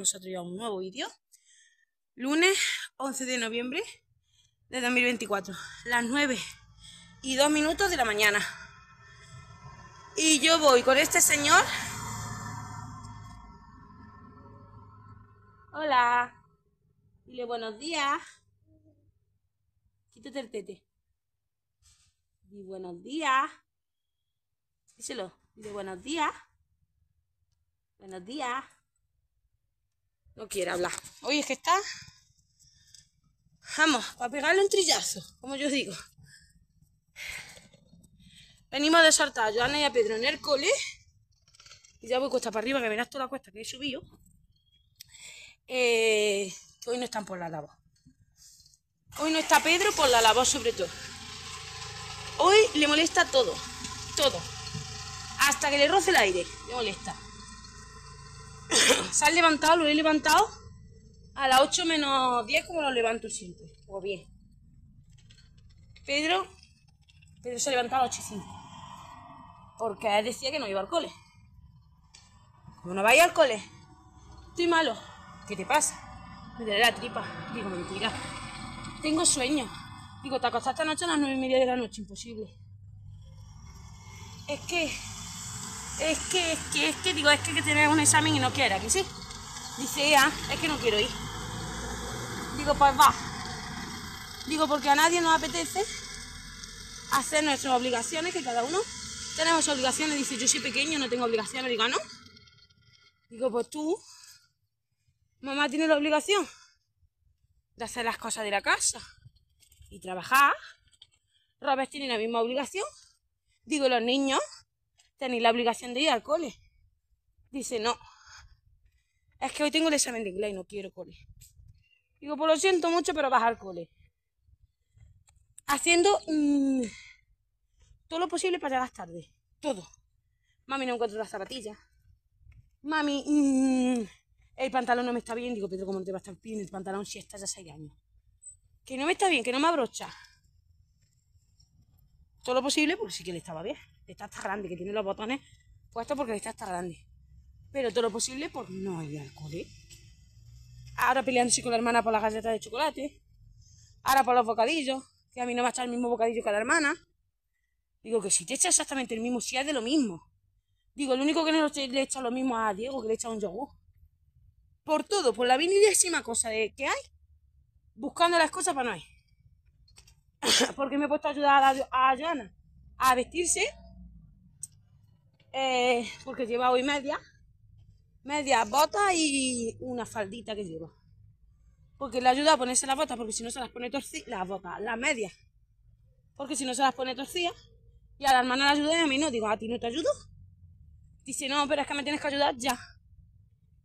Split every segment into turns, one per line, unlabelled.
con nosotros y a un nuevo vídeo. Lunes 11 de noviembre de 2024, las 9 y 2 minutos de la mañana. Y yo voy con este señor. Hola. Dile buenos días. Quítate el tete. Dile buenos días. Díselo. Dile buenos días. Buenos días. No quiere hablar. Oye, es que está. Vamos, para pegarle un trillazo, como yo digo. Venimos de saltar a Joana y a Pedro en el cole. Y ya voy cuesta para arriba, que verás toda la cuesta que he subido. Eh, hoy no están por la labor. Hoy no está Pedro por la labor sobre todo. Hoy le molesta todo. Todo. Hasta que le roce el aire. Le molesta. Se han levantado, lo he levantado a las 8 menos 10 como lo levanto siempre. O bien. Pedro, Pedro se ha levantado a las 8 y 5. Porque él decía que no iba al cole. Como no vaya al cole, estoy malo. ¿Qué te pasa? Me duele la tripa. Digo, mentira. Tengo sueño. Digo, te acostaste esta noche a las 9 y media de la noche. Imposible. Es que es que, es que, es que, digo, es que, que un examen y no quiera, que sí. Dice ella, es que no quiero ir. Digo, pues va. Digo, porque a nadie nos apetece hacer nuestras obligaciones, que cada uno tenemos obligaciones. Dice, yo soy pequeño, no tengo obligaciones. Digo, ¿no? Digo, pues tú, mamá tiene la obligación de hacer las cosas de la casa y trabajar. Robert tiene la misma obligación. Digo, los niños tenéis la obligación de ir al cole. Dice, no. Es que hoy tengo el examen de inglés y no quiero cole. Digo, pues lo siento mucho, pero vas al cole. Haciendo mm, todo lo posible para llegar tarde. Todo. Mami, no encuentro las zapatillas. Mami, mm, el pantalón no me está bien. Digo, Pedro, ¿cómo te va a estar bien el pantalón si estás ya seis años? Que no me está bien, que no me abrocha. Todo lo posible, porque sí que le estaba bien está hasta grande, que tiene los botones puestos porque está hasta grande. Pero todo lo posible por no ir al cole. Ahora peleándose con la hermana por las galletas de chocolate. Ahora por los bocadillos, que a mí no va a echar el mismo bocadillo que a la hermana. Digo que si te echa exactamente el mismo, si es de lo mismo. Digo, lo único que no le echa lo mismo a Diego, que le echa un yogur. Por todo, por la vinilésima cosa de que hay, buscando las cosas para no ir. Porque me he puesto a ayudar a, a Joana a vestirse eh, porque lleva hoy media, media bota y una faldita que lleva. Porque le ayuda a ponerse las botas, porque si no se las pone torcidas, las botas, las medias. Porque si no se las pone torcidas, y a la hermana la ayuda y a mí no. Digo, ¿a ti no te ayudo? Dice, no, pero es que me tienes que ayudar ya.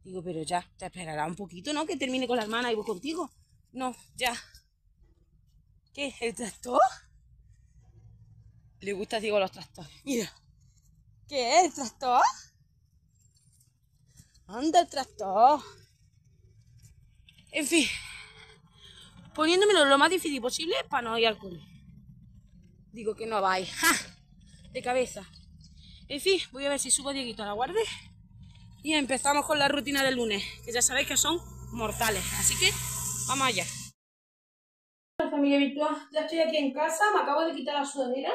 Digo, pero ya, te esperará un poquito, ¿no? Que termine con la hermana y voy contigo. No, ya. ¿Qué? ¿El tractor? Le gusta, digo, los tractores. Mira. ¿Qué el tractor? Anda el tractor. En fin, poniéndomelo lo más difícil posible para no ir al cole. Digo que no vais. De cabeza. En fin, voy a ver si subo a Dieguito a la guardia. Y empezamos con la rutina del lunes, que ya sabéis que son mortales. Así que vamos allá. Familia virtual, ya estoy aquí en casa, me acabo de quitar la sudadera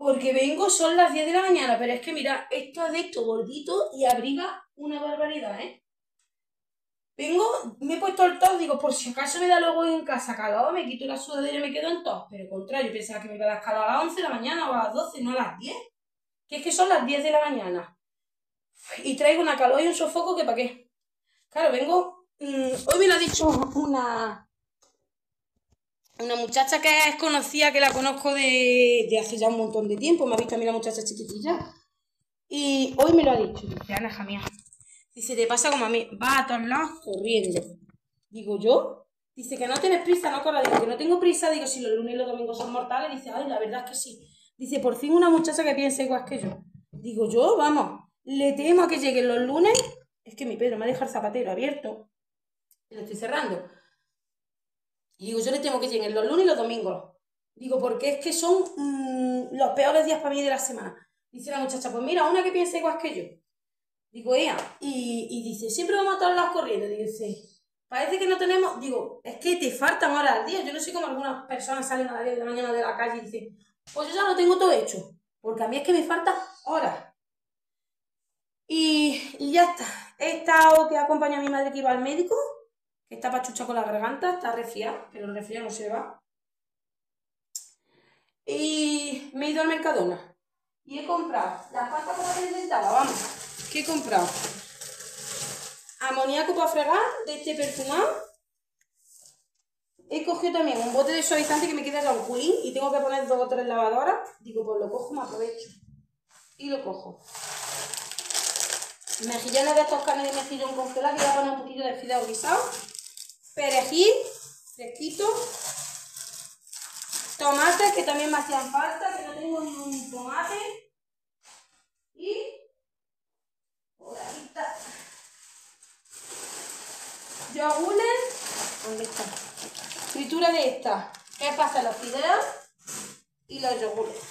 porque vengo, son las 10 de la mañana, pero es que mira, esto es de esto gordito y abriga una barbaridad, ¿eh? Vengo, me he puesto el top, digo, por si acaso me da luego en casa calor, me quito la sudadera y me quedo en top. Pero contrario, pensaba que me iba a dar calor a las 11 de la mañana o a las 12, no a las 10. Que es que son las 10 de la mañana. Y traigo una calor y un sofoco que para qué. Claro, vengo... Mm, hoy me lo ha dicho una, una muchacha que es conocida, que la conozco de, hace ya un montón de tiempo, me ha visto a mí la muchacha chiquitilla. Y hoy me lo ha dicho, dice Ana Jamía. Dice, te pasa como a mí, va a todos lados corriendo. Digo, ¿yo? Dice que no tienes prisa, no corra. Digo, que no tengo prisa. Digo, si los lunes y los domingos son mortales. Dice, ay, la verdad es que sí. Dice, por fin una muchacha que piensa igual que yo. Digo, yo, vamos, le temo a que lleguen los lunes. Es que mi Pedro me deja el zapatero abierto. Lo estoy cerrando. Y digo, yo le tengo que llegar los lunes y los domingos. Digo, porque es que son mm, los peores días para mí de la semana. Dice la muchacha, pues mira, una que piensa igual que yo. Digo, ella, y, y dice, siempre vamos a estar las corriendo. Dice, parece que no tenemos. Digo, es que te faltan horas al día. Yo no sé cómo algunas personas salen a las 10 de la mañana de la calle y dicen, pues yo ya lo tengo todo hecho. Porque a mí es que me faltan horas. Y, y ya está. He estado que acompaña a mi madre que iba al médico, que está pachucha con la garganta, está resfriada, pero el resfriado no se va. Y me he ido al Mercadona. Y he comprado las pastas para la que vamos. ¿Qué he comprado? Amoníaco para fregar, de este perfumado. He cogido también un bote de suavizante que me queda ya un culín y tengo que poner dos o tres lavadoras. Digo, pues lo cojo, me aprovecho. Y lo cojo. Mejillones de estos carnes de mejillón congelado, que voy a poner un poquito de fideo guisado. Perejil, fresquito. Tomates, que también me hacían falta, que no tengo ni un tomate. Y por ahí está. Yogures. ¿Dónde está? Fritura de esta. ¿Qué pasa? Los fideos y los yogures.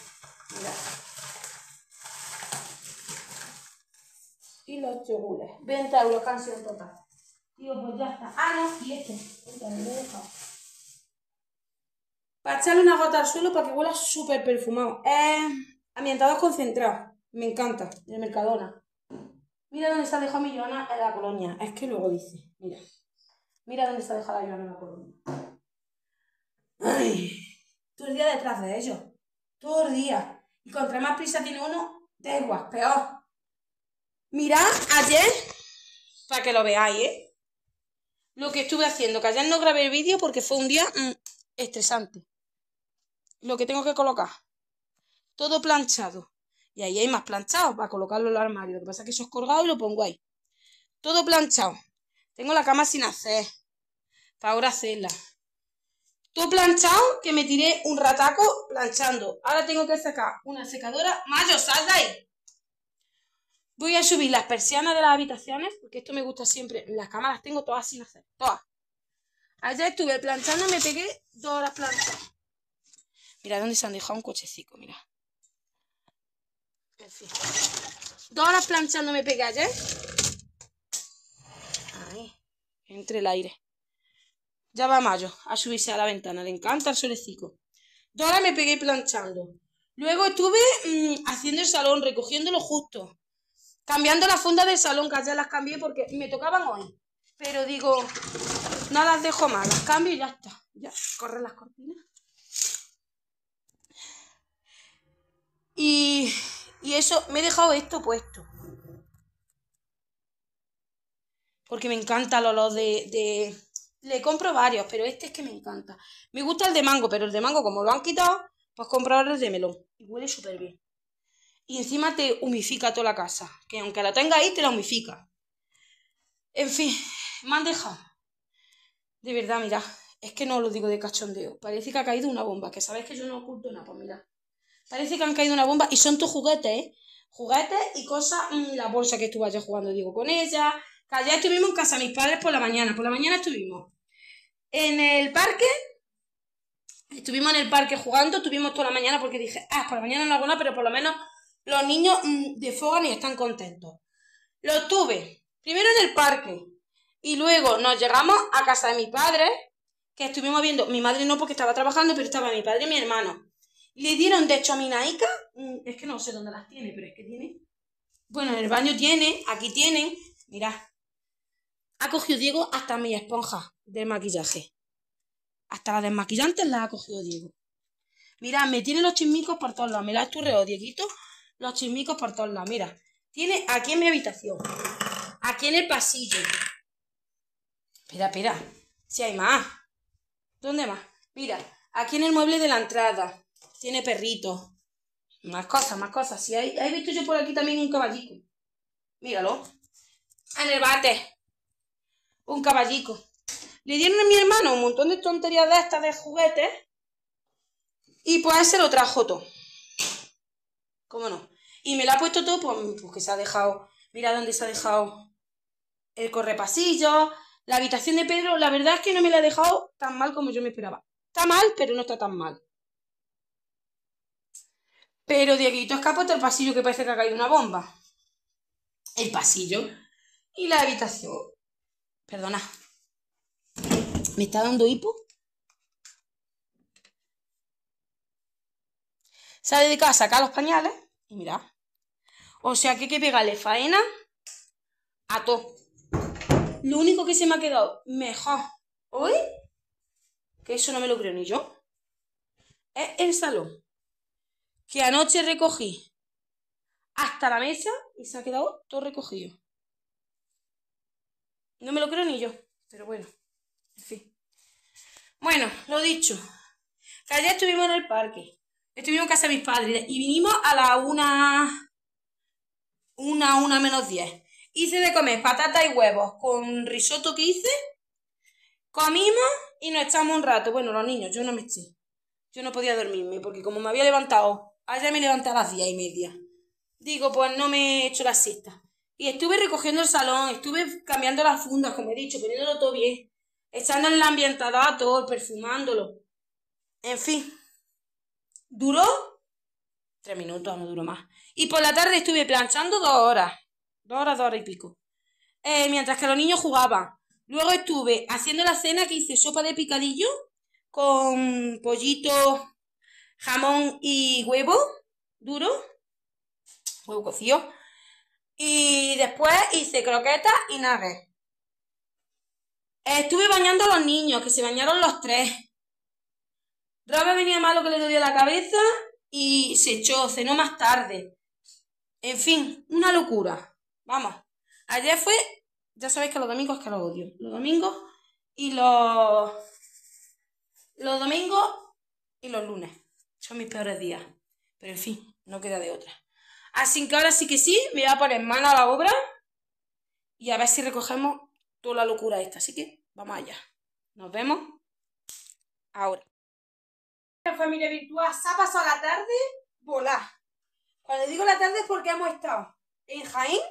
Y los yogures. 20 euros canción total. Digo, pues ya está. Ah, no, y este. Este me lo he dejado. Para echarle una gota al suelo para que huela súper perfumado. Es ambientador concentrado. Me encanta. De Mercadona. Mira dónde está dejado mi Joana en la colonia. Es que luego dice. Mira. Mira dónde está dejada Joana en la colonia. Ay. Todo el día detrás de ellos. Todo el día. Y contra más prisa tiene uno, da igual, peor. Mirad ayer, para que lo veáis, ¿eh? Lo que estuve haciendo, que ayer no grabé el vídeo porque fue un día mm, estresante. Lo que tengo que colocar. Todo planchado. Y ahí hay más planchado para colocarlo en el armario. Lo que pasa es que eso es colgado y lo pongo ahí. Todo planchado. Tengo la cama sin hacer. Para ahora hacerla. Todo planchado que me tiré un rataco planchando. Ahora tengo que sacar una secadora. Mayo, sal de ahí. Voy a subir las persianas de las habitaciones, porque esto me gusta siempre. Las camas las tengo todas sin hacer, todas. Ayer estuve planchando y me pegué dos horas planchando. Mira dónde se han dejado un cochecito, mira. En fin. Dos horas planchando me pegué ayer. Ahí, entre el aire. Ya va Mayo a subirse a la ventana, le encanta el solecito. Dos horas me pegué planchando. Luego estuve mmm, haciendo el salón, recogiéndolo justo. Cambiando la funda del salón, que ayer las cambié porque me tocaban hoy. Pero digo, no las dejo más, las cambio y ya está. Ya, corren las cortinas. Y, y eso, me he dejado esto puesto. Porque me encanta el olor de, de... Le compro varios, pero este es que me encanta. Me gusta el de mango, pero el de mango como lo han quitado, pues compro ahora el de melón. Y huele súper bien y encima te humifica toda la casa. Que aunque la tenga ahí, te la humifica. En fin, me han dejado. De verdad, mira, es que no lo digo de cachondeo. Parece que ha caído una bomba, que sabéis que yo no oculto nada, pues mira. Parece que han caído una bomba y son tus juguetes, ¿eh? Juguetes y cosas, mmm, la bolsa que estuve ayer jugando, digo, con ella. Que ayer estuvimos en casa de mis padres por la mañana. Por la mañana estuvimos en el parque. Estuvimos en el parque jugando, estuvimos toda la mañana porque dije, ah, por la mañana no hago nada, pero por lo menos los niños mmm, desfogan y están contentos. Los tuve primero en el parque y luego nos llegamos a casa de mi padre, que estuvimos viendo, mi madre no porque estaba trabajando, pero estaba mi padre y mi hermano. Le dieron, de hecho, a mi naica, mmm, es que no sé dónde las tiene, pero es que tiene. Bueno, en el baño tiene, aquí tienen, mirad. Ha cogido Diego hasta mi esponja del maquillaje. Hasta las desmaquillantes las ha cogido Diego. Mirad, me tiene los chismicos por todos lados. Me la esturreo, Dieguito los chismicos por todos lados. Mira, tiene aquí en mi habitación, aquí en el pasillo. Espera, espera, si hay más. ¿Dónde más? Mira, aquí en el mueble de la entrada. Tiene perrito. Más cosas, más cosas. Si hay, ¿Hay visto yo por aquí también un caballico? Míralo. En el bate. Un caballico. Le dieron a mi hermano un montón de tonterías de estas de juguetes. Y pues se lo trajo todo. ¿Cómo no? Y me lo ha puesto todo, pues, pues que se ha dejado. Mira dónde se ha dejado el correpasillo. La habitación de Pedro, la verdad es que no me la ha dejado tan mal como yo me esperaba. Está mal, pero no está tan mal. Pero Dieguito escapó hasta el pasillo que parece que ha caído una bomba. el pasillo y la habitación. Perdona. ¿Me está dando hipo? Se ha dedicado a sacar los pañales y mirad. O sea que hay que pegarle faena a todo. Lo único que se me ha quedado mejor hoy, que eso no me lo creo ni yo, es el salón. Que anoche recogí hasta la mesa y se ha quedado todo recogido. No me lo creo ni yo, pero bueno, en fin. Bueno, lo dicho, que ayer estuvimos en el parque, estuvimos en casa de mis padres y vinimos a la una, una, una menos diez. Hice de comer patata y huevos con risotto que hice, comimos y nos echamos un rato. Bueno, los niños, yo no me eché. Yo no podía dormirme porque como me había levantado, ayer me levanté a las diez y media. Digo, pues no me he hecho la siesta. Y estuve recogiendo el salón, estuve cambiando las fundas, como he dicho, poniéndolo todo bien, echándole el ambientador todo, perfumándolo. En fin, duró tres minutos, no duró más. Y por la tarde estuve planchando dos horas, dos horas, dos horas y pico. Eh, mientras que los niños jugaban. Luego estuve haciendo la cena que hice sopa de picadillo con pollito, jamón y huevo duro, huevo cocido. Y después hice croquetas y nuggets. Estuve bañando a los niños, que se bañaron los tres. Robert venía malo que le dolía la cabeza y se echó, cenó más tarde. En fin, una locura. Vamos. Ayer fue, ya sabéis que los domingos que los odio. Los domingos y los... Los domingos y los lunes. Son mis peores días. Pero en fin, no queda de otra. Así que ahora sí que sí, me voy a poner mano a la obra y a ver si recogemos toda la locura esta. Así que vamos allá. Nos vemos ahora. Familia virtual, se ha pasado la tarde volar. Cuando digo la tarde es porque hemos estado en Jaén.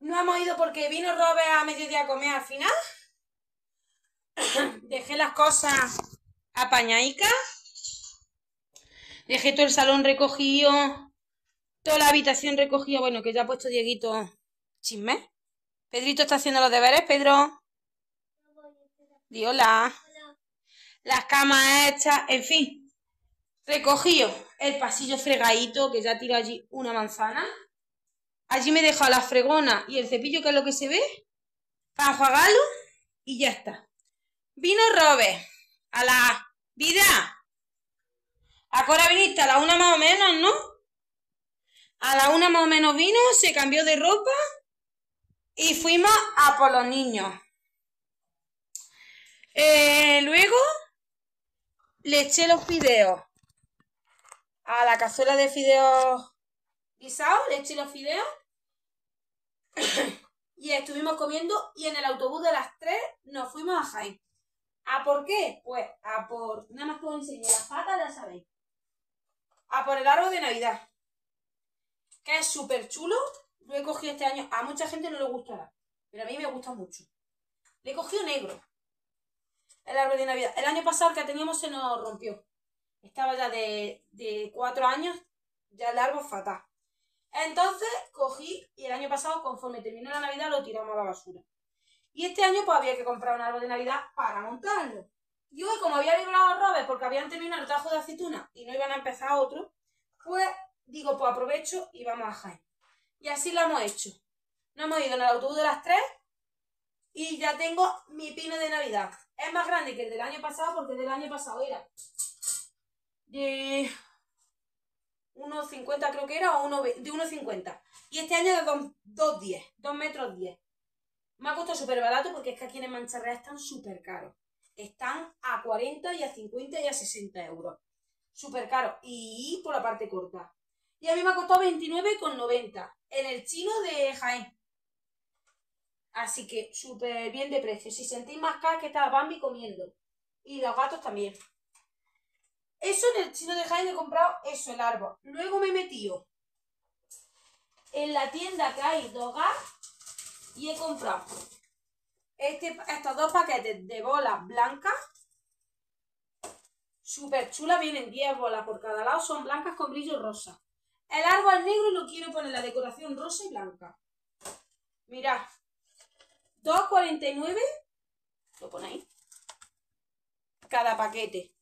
No hemos ido porque vino Robert a mediodía a comer al final. Dejé las cosas apañaicas. Dejé todo el salón recogido Toda la habitación recogida, bueno, que ya ha puesto Dieguito chisme. Pedrito está haciendo los deberes, Pedro. Di hola. Las camas hechas, en fin. Recogido el pasillo fregadito, que ya tira allí una manzana. Allí me he dejado la fregona y el cepillo, que es lo que se ve, para enjuagarlo y ya está. Vino Robe a la vida. Ahora viniste a la una más o menos, ¿no? A la una más o menos vino, se cambió de ropa y fuimos a por los niños. Eh, luego le eché los fideos a la cazuela de fideos guisados, le eché los fideos y estuvimos comiendo y en el autobús de las tres nos fuimos a Jaén. ¿A por qué? Pues a por, nada más que os enseño las patas, ya sabéis. A por el árbol de Navidad que es súper chulo. Lo he cogido este año. A mucha gente no le gustará, pero a mí me gusta mucho. Le he cogido negro. El árbol de Navidad. El año pasado que teníamos se nos rompió. Estaba ya de, de cuatro años, ya el árbol fatal. Entonces cogí y el año pasado, conforme terminó la Navidad, lo tiramos a la basura. Y este año pues había que comprar un árbol de Navidad para montarlo. Y hoy, como había librado a Robert porque habían terminado el tajo de aceituna y no iban a empezar otro, pues digo, pues aprovecho y vamos a Jaén. Y así lo hemos hecho. Nos hemos ido en el autobús de las 3 y ya tengo mi pino de Navidad. Es más grande que el del año pasado porque el del año pasado era de 1,50 creo que era, o uno, de 1,50. Y este año de 2,10, 2 metros 10. Me ha costado súper barato porque es que aquí en Mancharrea están súper caros. Están a 40 y a 50 y a 60 euros. Súper caro. Y por la parte corta. Y a mí me ha costado 29,90 en el chino de Jaén. Así que súper bien de precio. Si sentís más caro que está Bambi comiendo. Y los gatos también. Eso en el chino de Jaén he comprado eso, el árbol. Luego me he metido en la tienda que hay de hogar y he comprado este, estos dos paquetes de bolas blancas. Súper chulas, vienen 10 bolas por cada lado, son blancas con brillo rosa. El árbol negro lo quiero poner la decoración rosa y blanca. Mirad. 2,49. Lo ponéis. Cada paquete.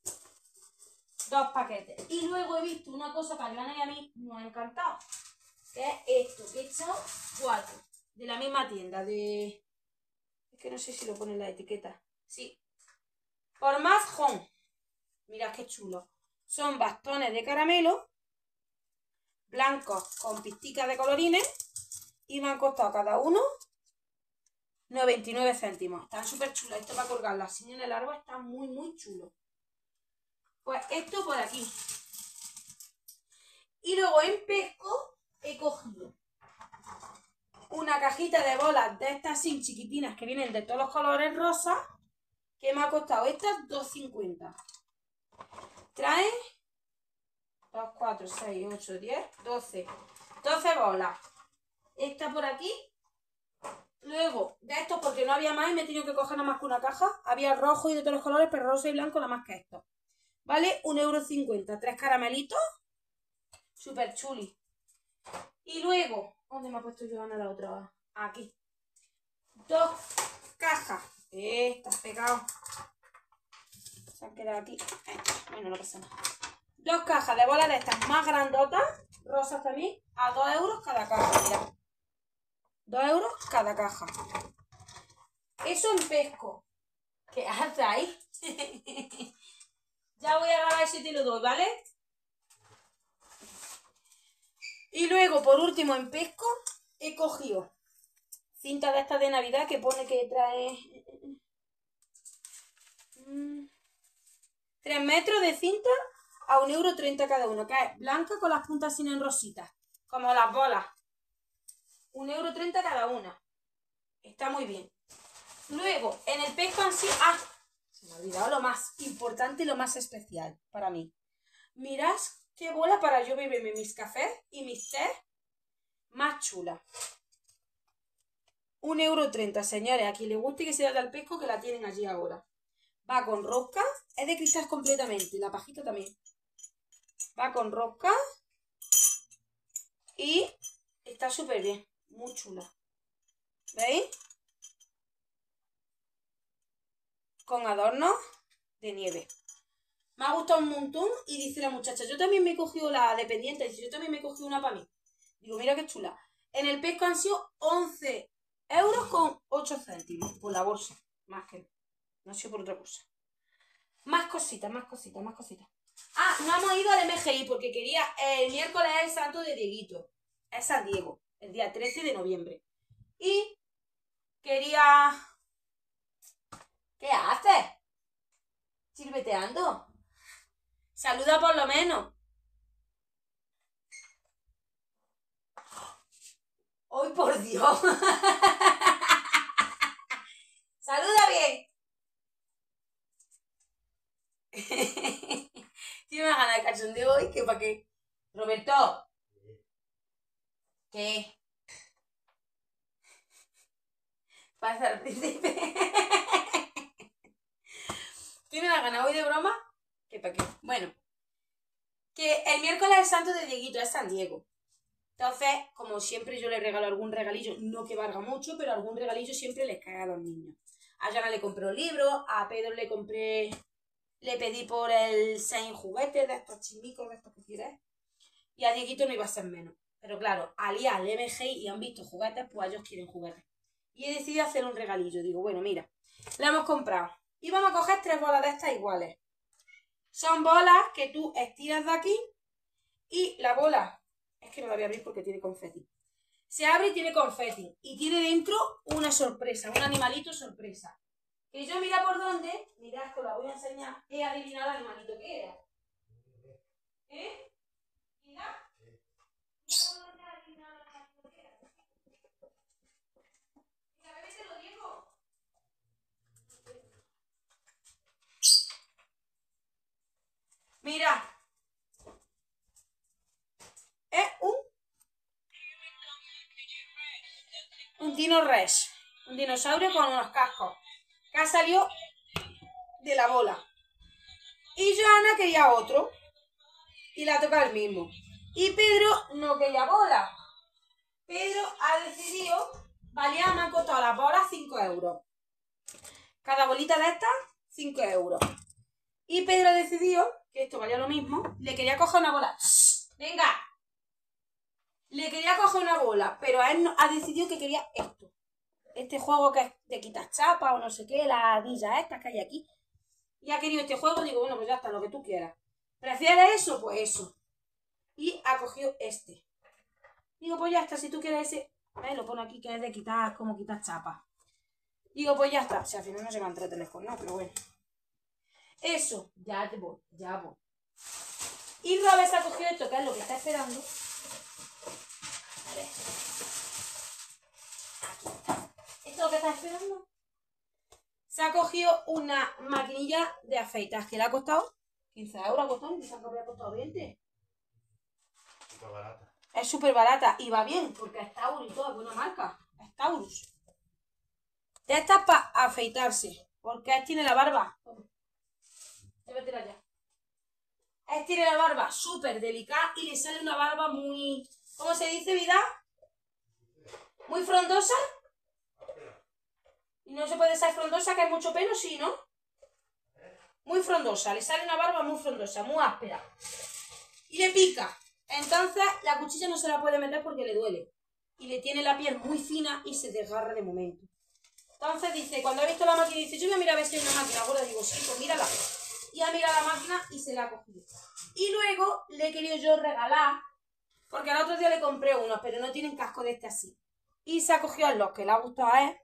Dos paquetes. Y luego he visto una cosa que a Ivana y a mí nos ha encantado. Que es esto, que he echado cuatro. De la misma tienda, de... Es que no sé si lo pone en la etiqueta. Sí. Por más home. Mirad qué chulo. Son bastones de caramelo. Blancos con pisticas de colorines. Y me han costado cada uno 99 céntimos. Están súper chulos. Esto para colgarla así en el árbol está muy, muy chulo. Pues esto por aquí. Y luego en pesco he cogido una cajita de bolas de estas así chiquitinas que vienen de todos los colores rosas. Que me ha costado estas 2.50. Trae 2, 4, 6, 8, 10, 12. 12 bolas. Esta por aquí Luego, de estos, porque no había más y me he tenido que coger nada más que una caja. Había rojo y de todos los colores, pero rosa y blanco nada más que esto. ¿Vale? 1,50€. Tres caramelitos. Súper chuli. Y luego, ¿dónde me ha puesto Joana la otra? Aquí. Dos cajas. Estas pegado. Se han quedado aquí. Bueno, no pasa nada. Dos cajas de bolas de estas más grandotas. Rosas también. A 2 euros cada caja. 2 euros cada caja. Eso en pesco. ¿Qué haces ahí? ya voy a grabar si te lo doy, ¿vale? Y luego, por último, en pesco, he cogido cinta de esta de Navidad que pone que trae... 3 mm, metros de cinta a 1,30 euro cada uno, que es blanca con las puntas sin en rositas, como las bolas. 1,30€ cada una. Está muy bien. Luego, en el pesco en sí... ¡Ah! Se me ha olvidado lo más importante y lo más especial para mí. Mirad qué bola para yo beberme mis cafés y mis té más chula. 1,30€, señores. A quien le guste que sea del pesco, que la tienen allí ahora. Va con rosca. Es de cristal completamente. La pajita también. Va con rosca. Y está súper bien. Muy chula. ¿Veis? Con adornos de nieve. Me ha gustado un montón y dice la muchacha, yo también me he cogido la dependiente, dice, yo también me he cogido una para mí. Digo, mira qué chula. En el pesco han sido 11 euros con 8 céntimos por la bolsa. Más que no ha sido por otra cosa. Más cositas, más cositas, más cositas. Ah, no hemos ido al MGI porque quería el miércoles el santo de Dieguito. Es San Diego el día 13 de noviembre. Y quería... ¿Qué haces? Sirveteando. Saluda por lo menos. ¡Hoy por Dios! ¡Saluda bien! Tiene una gana de cachondeo hoy que para qué. Roberto, ¿Qué? Pasa al príncipe. ¿Tiene la gana hoy de broma? ¿Qué para qué? Bueno, que el miércoles es santo de Dieguito, es San Diego. Entonces, como siempre, yo le regalo algún regalillo, no que valga mucho, pero algún regalillo siempre les cae a los niños. A Jana le compré un libro, a Pedro le compré, le pedí por el 6 juguetes de estos chimicos, de estos que quieres. Y a Dieguito no iba a ser menos. Pero claro, al ir al MGI y han visto juguetes, pues ellos quieren juguetes. Y he decidido hacer un regalillo. Digo, bueno, mira, la hemos comprado. Y vamos a coger tres bolas de estas iguales. Son bolas que tú estiras de aquí y la bola, es que no la voy a abrir porque tiene confeti. Se abre y tiene confeti. Y tiene dentro una sorpresa, un animalito sorpresa. Que yo mira por dónde, mirad esto la voy a enseñar, he adivinado el animalito que era. ¿Eh? Mira. Mira. Es un... Un dino. Un dinosaurio con unos cascos. Que ha salido de la bola. Y Joana quería otro. Y la toca el mismo. Y Pedro no quería bola. Pedro ha decidido, valía, me han costado las bolas 5 euros. Cada bolita de estas, 5 euros. Y Pedro ha decidido, que esto valía lo mismo, le quería coger una bola. ¡Venga! Le quería coger una bola, pero a él no- ha decidido que quería esto. Este juego que es de quitas chapa o no sé qué, las anillas estas que hay aquí. Y ha querido este juego, digo, bueno, pues ya está, lo que tú quieras. ¿Prefieres eso? Pues eso. Y ha cogido este. Digo, pues ya está, si tú quieres ese, ¿ves? lo pone aquí que es de quitar, como quitar chapa. Digo, pues ya está. Sea, al final no se va a entretener con nada, pero bueno. Eso, ya te voy, ya voy. Y Robert se ha cogido esto, que es lo que está esperando. A ver. Aquí está. ¿Esto es lo que está esperando? Se ha cogido una maquinilla de afeitar que le ha costado 15 euros, ha costado, pensaba que habría costado 20.
Súper barata.
Es súper barata y va bien, porque es Taurus y todo, es buena marca. Es Taurus. De estas para afeitarse, porque tiene la barba. Llévatela ya. Él tiene la barba súper delicada y le sale una barba muy. ¿Cómo se dice, vida? Muy frondosa. Y no se puede ser frondosa, que hay mucho pelo, sí, ¿no? Muy frondosa, le sale una barba muy frondosa, muy áspera. Y le pica. Entonces la cuchilla no se la puede meter porque le duele. Y le tiene la piel muy fina y se desgarra de momento. Entonces dice, cuando ha visto la máquina, dice, yo voy a mirar a ver si hay una máquina. Ahora digo, sí, pues mírala. Y ha mirado la máquina y se la ha cogido. Y luego le he querido yo regalar, porque al otro día le compré unos, pero no tienen casco de este así. Y se ha cogido a los que le ha gustado a él,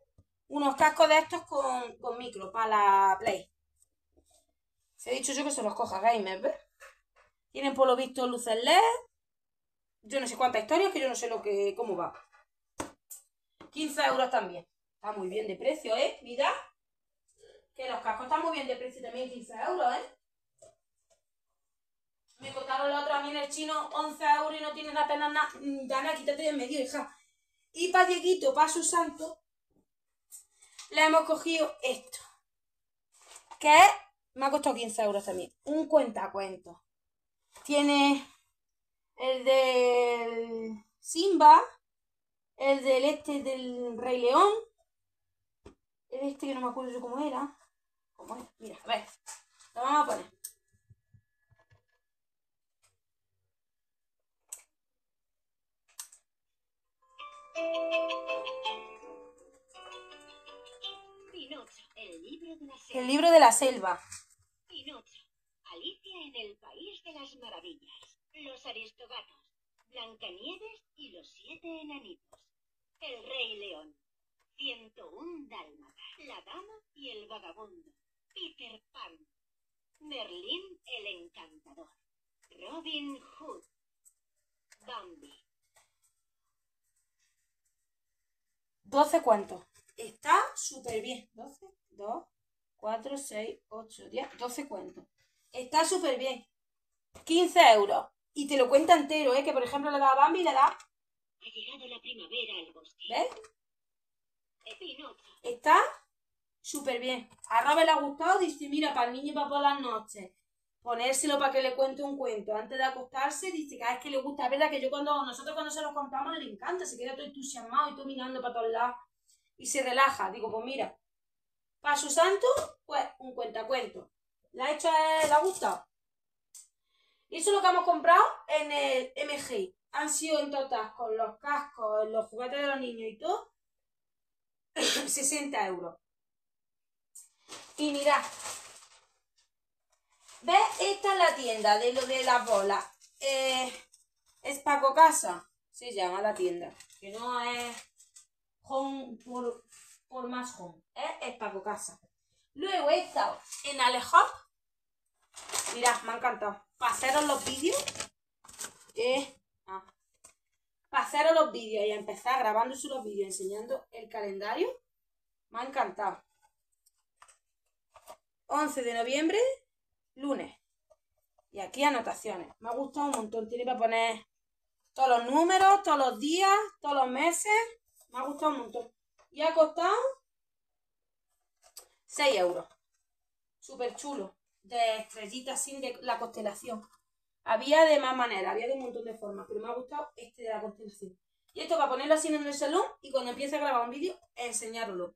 unos cascos de estos con, con micro para la Play. Se ha dicho yo que se los coja gamer, ¿ves? Tienen por lo visto luces LED. Yo no sé cuántas historias, que yo no sé lo que cómo va. 15 euros también. Está muy bien de precio, ¿eh? Vida. Que los cascos están muy bien de precio también, 15 euros, ¿eh? Me costaron los otros a mí en el chino 11 euros y no tienen apenas nada. Mm, Dana, quítate de medio, hija. Y para Dieguito, para su santo, le hemos cogido esto. Que me ha costado 15 euros también. Un cuentacuentos. Tiene el del Simba, el del este del Rey León, el este que no me acuerdo yo cómo era. Mira, a ver, lo vamos a poner.
Pinocho, el libro de la selva.
El libro de la selva.
Pinocho, Alicia en el País de las Maravillas. Los Aristogatos, Blancanieves y los Siete Enanitos. El Rey León. 101 Dálmatas. La Dama y el Vagabundo. Peter Pan. Merlín el Encantador. Robin Hood. Bambi.
12 cuentos. Está súper bien. 12, 2, 4, 6, 8, 10, 12 cuentos. Está súper bien. 15 euros. Y te lo cuenta entero, ¿eh? Que por ejemplo le da a Bambi y le da.
Ha llegado la primavera al bosque.
¿Ves? Está súper bien. A Robert le ha gustado. Dice, mira, para el niño y para por las noches. Ponérselo para que le cuente un cuento antes de acostarse. Dice, cada vez que le gusta. Es verdad que yo cuando, nosotros cuando se los contamos le encanta. Se queda todo entusiasmado y todo mirando para todos lados. Y se relaja. Digo, pues mira. Para su santo, pues un cuentacuento. ¿Le ha hecho, él, le ha gustado? Y eso es lo que hemos comprado en el MG. Han sido en total con los cascos, los juguetes de los niños y todo. 60 euros. Y mirad. ¿Ves? Esta es la tienda de lo de las bolas. Eh, es Paco Casa. Se llama la tienda. Que no es home por, por más home. Es, es Paco Casa. Luego he estado en Alehop. Mirad, me ha encantado. Haceros los vídeos. Eh, ah, haceros los vídeos y empezar grabándose los vídeos enseñando el calendario. Me ha encantado. 11 de noviembre, lunes. Y aquí anotaciones. Me ha gustado un montón. Tiene para poner todos los números, todos los días, todos los meses. Me ha gustado un montón. Y ha costado 6 euros. Súper chulo. De estrellitas sin de la constelación. Había de más maneras, había de un montón de formas, pero me ha gustado este de la constelación. Y esto para ponerlo así en el salón y cuando empiece a grabar un vídeo, enseñarlo.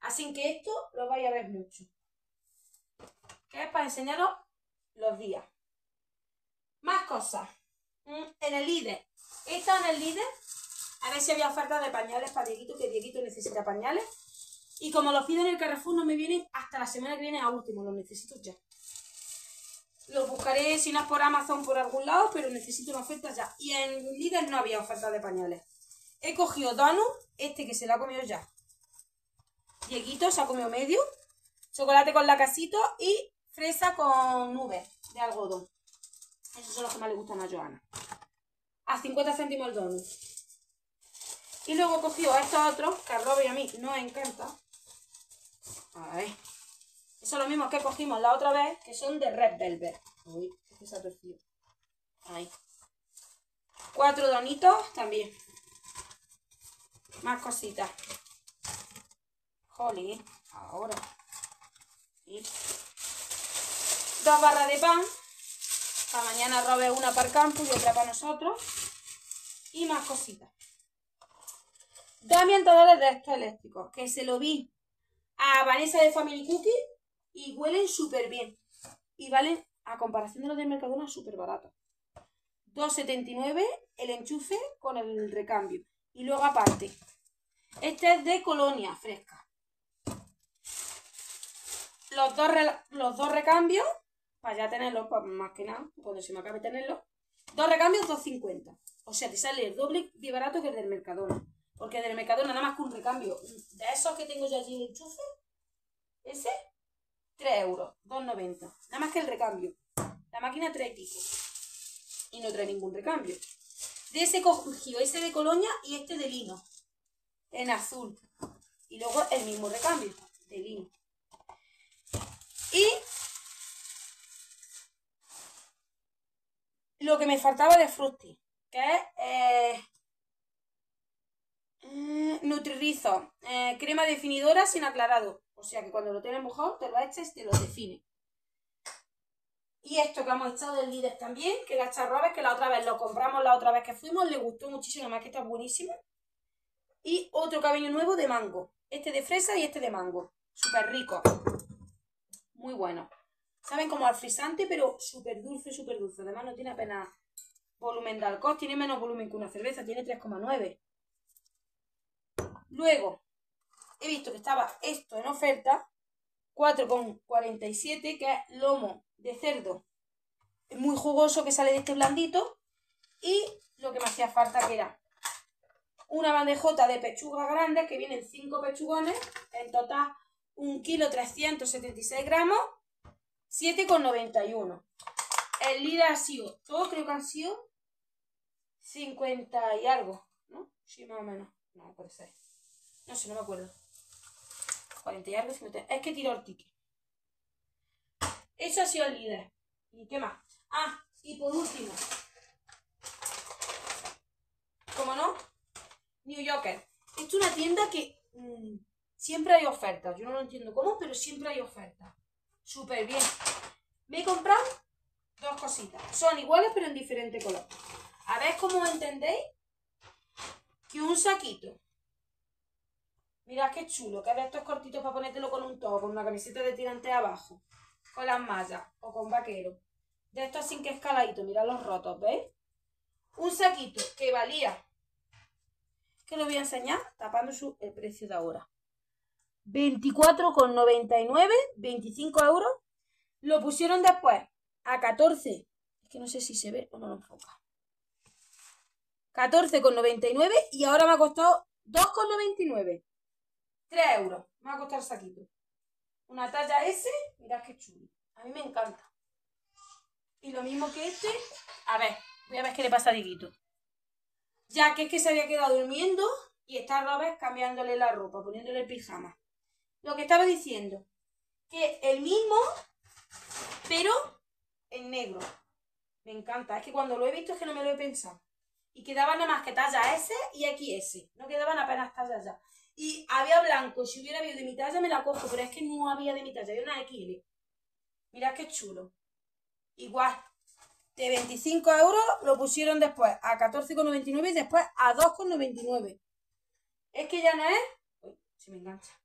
Así que esto lo vais a ver mucho. Que es para enseñaros los días. Más cosas. Mm, En el líder. He estado en el líder a ver si había oferta de pañales para Dieguito, que Dieguito necesita pañales. Y como los pido en el Carrefour, no me vienen hasta la semana que viene a último, los necesito ya. Los buscaré, si no es por Amazon, por algún lado, pero necesito una oferta ya. Y en Lidl no había oferta de pañales. He cogido Donut, este que se lo ha comido ya. Dieguito se ha comido medio. Chocolate con lacasito y fresa con nubes de algodón. Esos son los que más le gustan a Joana. A 50 céntimos el donut. Y luego he cogido estos otros, que a Rob y a mí nos encanta. A ver. Esos son los mismos que cogimos la otra vez, que son de Red Velvet. Uy, este se ha torcido. Ahí. Cuatro donitos también. Más cositas. Jolly, ahora. Y dos barras de pan. Para mañana robe una para el campus y otra para nosotros. Y más cositas. Dos ambientadores de estos eléctricos, que se lo vi a Vanessa de Family Cookie y huelen súper bien. Y valen, a comparación de los de Mercadona, súper baratos. 2,79 el enchufe con el recambio. Y luego aparte, este es de Colonia fresca. Los dos, los dos recambios, para ya tenerlos, pues, más que nada, cuando se me acabe tenerlos. Dos recambios, 2,50. O sea, te sale el doble de barato que el del Mercadona. Porque el del Mercadona nada más que un recambio. De esos que tengo yo allí en el enchufe, ese, 3 euros, 2,90. Nada más que el recambio. La máquina trae pico. Y no trae ningún recambio. De ese cogió ese de Colonia y este de lino. En azul. Y luego el mismo recambio de lino. Y lo que me faltaba de Fruity, que es eh, eh, Nutririzo, eh, crema definidora sin aclarado. O sea que cuando lo tienes mojado, te lo eches y te lo define. Y esto que hemos echado del líder también, que las charrobes, que la otra vez lo compramos, la otra vez que fuimos, le gustó muchísimo, más que está buenísimo. Y otro cabello nuevo de mango. Este de fresa y este de mango. Súper rico. Muy bueno. Saben como al frisante, pero súper dulce, súper dulce. Además no tiene apenas volumen de alcohol. Tiene menos volumen que una cerveza. Tiene 3,9. Luego, he visto que estaba esto en oferta. 4,47, que es lomo de cerdo. Es muy jugoso que sale de este blandito. Y lo que me hacía falta que era una bandejota de pechuga grande, que vienen 5 pechugones. En total, 1 kilo 376 gramos. 7,91. El líder ha sido, todos creo que han sido 50 y algo, ¿no? Sí, más o menos. No, puede ser. No sé, no me acuerdo. 40 y algo, 50. Es que tiró el ticket. Eso ha sido el líder. ¿Y qué más? Ah, y por último. ¿Cómo no? New Yorker. Esto es una tienda que mm, siempre hay ofertas. Yo no lo entiendo cómo, pero siempre hay ofertas. Súper bien. Me he comprado dos cositas. Son iguales, pero en diferente color. A ver cómo entendéis que un saquito. Mirad qué chulo, que de estos cortitos para ponértelo con un top, con una camiseta de tirante abajo, con las mallas o con vaquero. De estos sin que escaladito, mirad los rotos, ¿veis? Un saquito que valía, que lo voy a enseñar tapando su, el precio de ahora. 24,99, 25 euros. Lo pusieron después a 14. Es que no sé si se ve o no lo enfoca. 14,99 y ahora me ha costado 2,99. 3 euros. Me va a costar el saquito. Una talla S, mirad qué chulo. A mí me encanta. Y lo mismo que este. A ver, voy a ver qué le pasa a Dieguito. Ya que es que se había quedado durmiendo y está Robert cambiándole la ropa, poniéndole el pijama. Lo que estaba diciendo, que el mismo, pero en negro. Me encanta. Es que cuando lo he visto es que no me lo he pensado. Y quedaban nada más que talla S y XS. No quedaban apenas tallas ya. Y había blanco. Si hubiera habido de mi talla me la cojo, pero es que no había de mi talla. Había una XL. Mirad qué chulo. Igual. de 25 euros lo pusieron después a 14,99 y después a 2,99. Es que ya no es... Uy, se me engancha.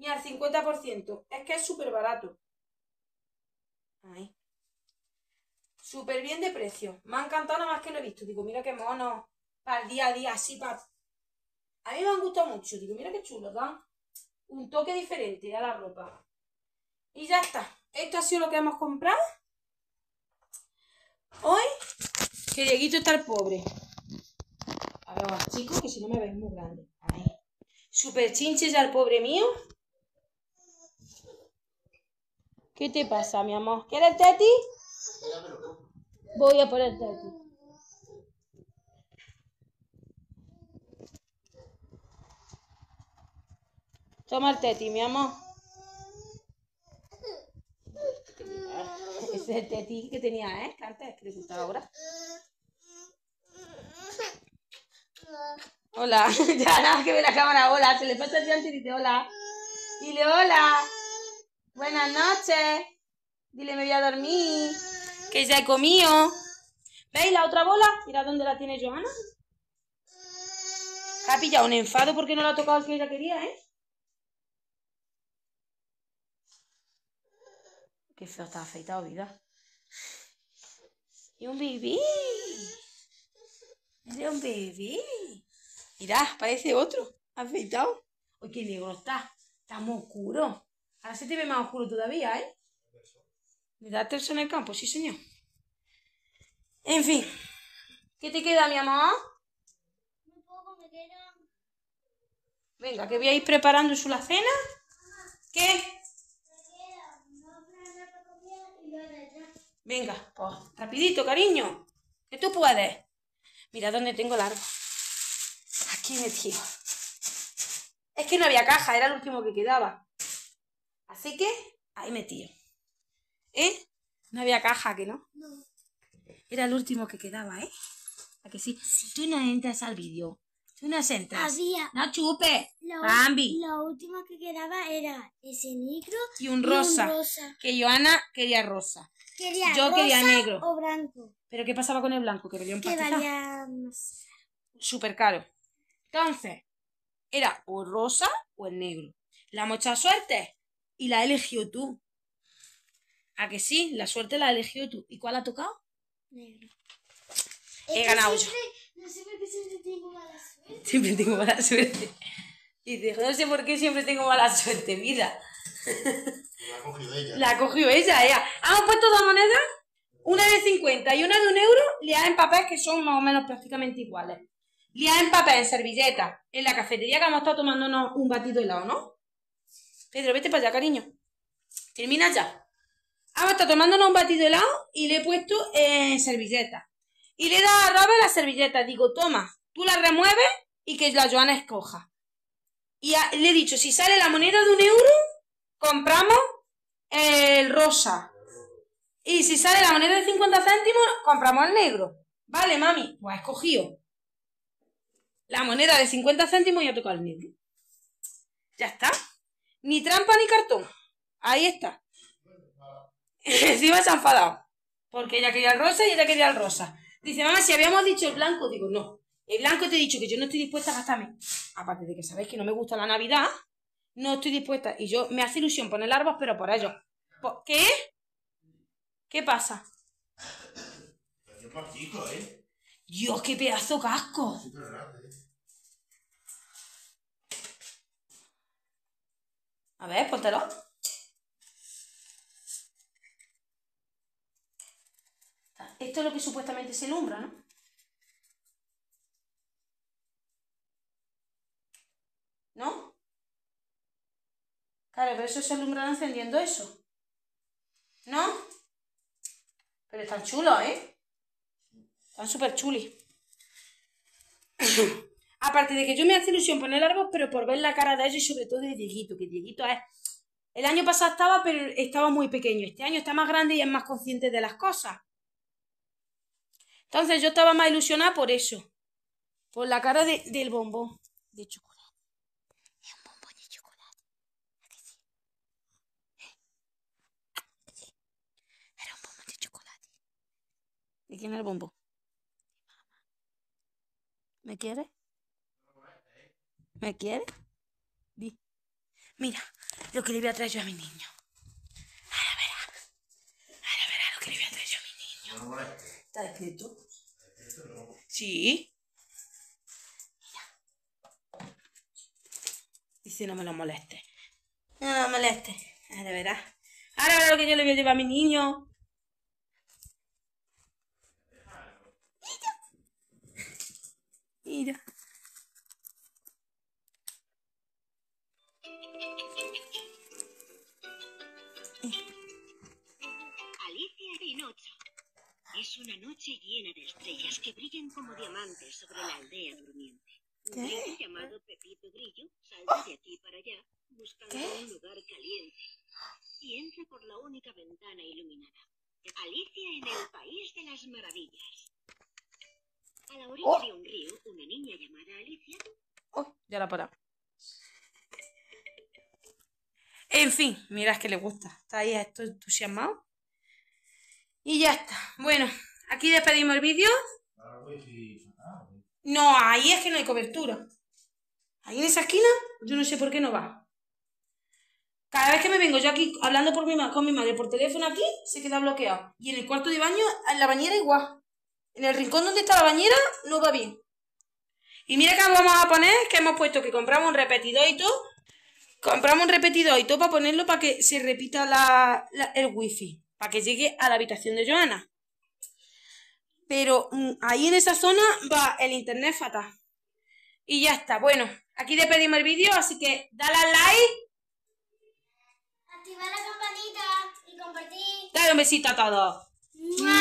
Ni al 50%. Es que es súper barato. Ahí. Súper bien de precio. Me ha encantado nada más que lo he visto. Digo, mira qué mono. Para el día a día, así para... A mí me han gustado mucho. Digo, mira qué chulo. Dan un toque diferente a la ropa. Y ya está. Esto ha sido lo que hemos comprado. Hoy, que Dieguito está el pobre. A chicos, que si no me veis muy grande. Ahí. Super chinches al pobre mío. ¿Qué te pasa, mi amor? ¿Quieres teti? Voy a poner teti. Toma el teti, mi amor. Ese es el teti que tenía, ¿eh? Antes, que le gustaba ahora. Hola, ya nada más que ve la cámara, hola. Se le pasa así antes y dice hola. Dile hola. Buenas noches. Dile me voy a dormir. Que ya he comido. ¿Veis la otra bola? Mira dónde la tiene Joana. Ha pillado un enfado porque no la ha tocado el que ella quería, ¿eh? Qué feo está afeitado, vida. Y un bebé. Mira un bebé. Mirá, parece otro. Afeitado. Uy, qué negro está. Está muy oscuro. Ahora se te ve más oscuro todavía, ¿eh? ¿Verdad, terzo en el campo? Sí, señor. En fin. ¿Qué te queda, mi amor?
Un poco me queda.
Venga, que voy a ir preparando su la cena. ¿Qué?
Me queda una plana para comer y lo detrás.
Venga, pues rapidito, cariño. Que tú puedes. Mira dónde tengo el árbol. Aquí metido. Es que no había caja, era el último que quedaba. Así que ahí metido. ¿Eh? No había caja, que no?
No.
Era el último que quedaba, ¿eh? ¿A que sí? Tú no entras al vídeo. Tú no entras.
Había.
No chupe.
Lo,
Bambi.
lo último que quedaba era ese negro
Y un
y
rosa.
un rosa.
Que Joana quería rosa.
Quería
Yo quería
rosa
negro.
o blanco.
Pero ¿qué pasaba con el blanco? Que valía un
Que valía más.
súper caro. Entonces, era o rosa o el negro. La mucha suerte y la eligió tú. ¿A que sí? La suerte la eligió tú. ¿Y cuál ha tocado?
Negro.
He ganado yo.
siempre- No sé por qué siempre tengo mala suerte.
Siempre tengo mala suerte. Y dijo, no sé por qué siempre tengo mala suerte, vida.
La ha cogido ella.
La cogió ella, ella. Hemos puesto dos monedas, una de 50 y una de un euro, liadas en papel que son más o menos prácticamente iguales. Liadas en papel, en servilleta, en la cafetería que hemos estado tomándonos un batido helado, ¿no? Pedro, vete para allá, cariño. Termina ya. Hemos estado tomándonos un batido helado y le he puesto en servilleta. Y le he dado a Robert la servilleta. Digo, toma, tú la remueves y que la Joana escoja. Y le he dicho, si sale la moneda de un euro, compramos el rosa. Y si sale la moneda de 50 céntimos, compramos el negro. Vale, mami, pues ha escogido la moneda de 50 céntimos y ha tocado el negro. Ya está. Ni trampa ni cartón. Ahí está. Encima se ha enfadado. Porque ella quería el rosa y ella quería el rosa. Dice, mamá, si habíamos dicho el blanco, digo, no. El blanco te he dicho que yo no estoy dispuesta a gastarme. Aparte de que sabéis que no me gusta la Navidad, no estoy dispuesta. Y yo me hace ilusión poner árbol, pero por ello. ¿Por ¿Qué? ¿Qué pasa?
Pero ¿eh?
Dios, qué pedazo casco.
Súper grande, ¿eh?
A ver, póntelo. Esto es lo que supuestamente se alumbra, ¿no? ¿No? Claro, pero eso se alumbra encendiendo eso. ¿No? Pero están chulos, ¿eh? Están súper chulis. Aparte de que yo me hace ilusión poner árbol, pero por ver la cara de ellos y sobre todo de Dieguito, que Dieguito es... El año pasado estaba, pero estaba muy pequeño. Este año está más grande y es más consciente de las cosas. Entonces yo estaba más ilusionada por eso. Por la cara de- del bombón de chocolate. Es un bombón de chocolate. ¿A sí? Era un bombón de chocolate. ¿De quién es el bombo? ¿Me quiere? ¿Me quiere? Di. Mira, lo que le voy a traer yo a mi niño. Ahora verá. Ahora verá lo que le voy a traer yo a mi niño. ¿Está
no.
Sí. Mira. Dice no me lo moleste. No me lo moleste. Ahora verá. Ahora verá lo que yo le voy a llevar a mi niño. Mira.
Alicia Pinocho. Es una noche llena de estrellas que brillan como diamantes sobre la aldea durmiente. Un grillo llamado Pepito Grillo salta de aquí para allá buscando
¿Qué?
un lugar caliente y entra por la única ventana iluminada. Alicia en el País de las Maravillas. A la orilla
Oh.
de un río, una niña llamada Alicia
Oh, ya la he En fin, mira, es que le gusta. Está ahí esto entusiasmado. Y ya está. Bueno, aquí despedimos el vídeo. No, ahí es que no hay cobertura. Ahí en esa esquina, yo no sé por qué no va. Cada vez que me vengo yo aquí hablando por mi con mi madre por teléfono aquí, se queda bloqueado. Y en el cuarto de baño, en la bañera igual. En el rincón donde está la bañera, no va bien. Y mira que vamos a poner, que hemos puesto que compramos un repetidor y todo. Compramos un repetidor y todo para ponerlo para que se repita la, la- el wifi. Para que llegue a la habitación de Joana. Pero mm, ahí en esa zona va el internet fatal. Y ya está. Bueno, aquí despedimos el vídeo, así que dale al like,
Activar la campanita y compartir.
dale un besito a todos.
¡Mua!